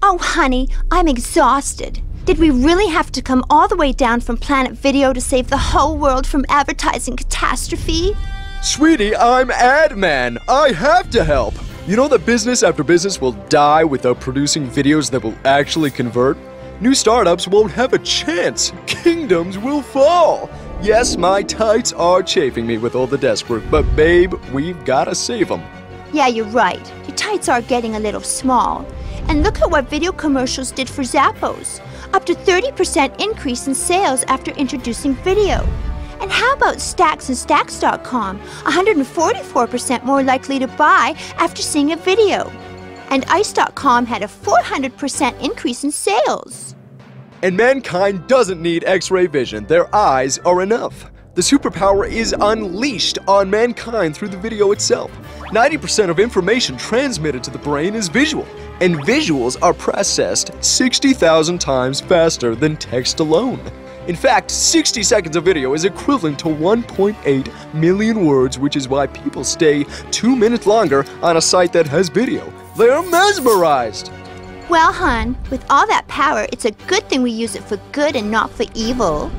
Oh, honey, I'm exhausted. Did we really have to come all the way down from Planet Video to save the whole world from advertising catastrophe? Sweetie, I'm Ad Man. I have to help. You know that business after business will die without producing videos that will actually convert? New startups won't have a chance. Kingdoms will fall. Yes, my tights are chafing me with all the desk work, but babe, we've gotta save them. Yeah, you're right. Your tights are getting a little small. And look at what video commercials did for Zappos. Up to 30% increase in sales after introducing video. And how about Stacks and Stacks.com? 144% more likely to buy after seeing a video. And Ice.com had a 400% increase in sales. And mankind doesn't need x ray vision, their eyes are enough. The superpower is unleashed on mankind through the video itself. 90% of information transmitted to the brain is visual, and visuals are processed 60,000 times faster than text alone. In fact, 60 seconds of video is equivalent to 1.8 million words, which is why people stay two minutes longer on a site that has video. They're mesmerized. Well, hon, with all that power, it's a good thing we use it for good and not for evil.